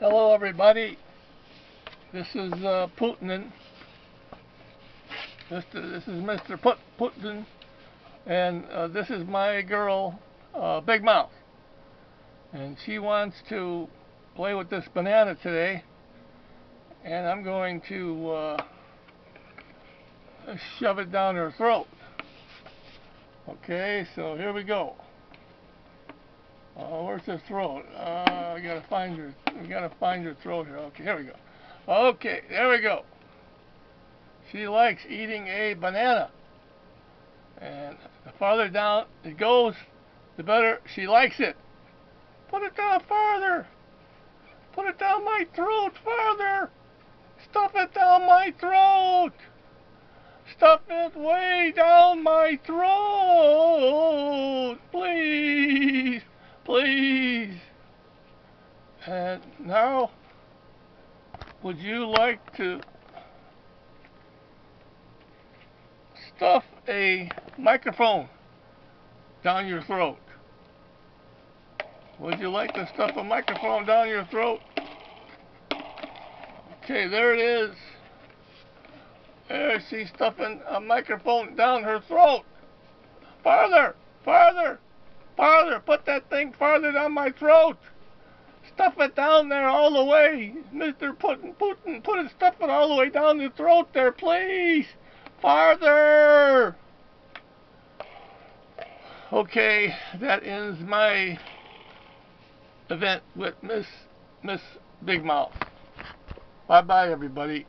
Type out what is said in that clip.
Hello, everybody. This is uh, Putin. Mr. This is Mr. Put Putin, and uh, this is my girl, uh, Big Mouth, and she wants to play with this banana today, and I'm going to uh, shove it down her throat. Okay, so here we go. Uh, where's the throat? Uh, I gotta find your, we gotta find your throat here. Okay, here we go. Okay, there we go. She likes eating a banana. And the farther down it goes, the better she likes it. Put it down farther. Put it down my throat farther. Stuff it down my throat. Stuff it way down my throat. Now, would you like to stuff a microphone down your throat? Would you like to stuff a microphone down your throat? Okay, there it is. There she's stuffing a microphone down her throat. Farther, farther, farther. Put that thing farther down my throat. Stuff it down there all the way. Mr. Putin, Putin, put it, stuff it all the way down the throat there, please. Farther. Okay, that ends my event with Miss Miss Big Mouth. Bye bye everybody.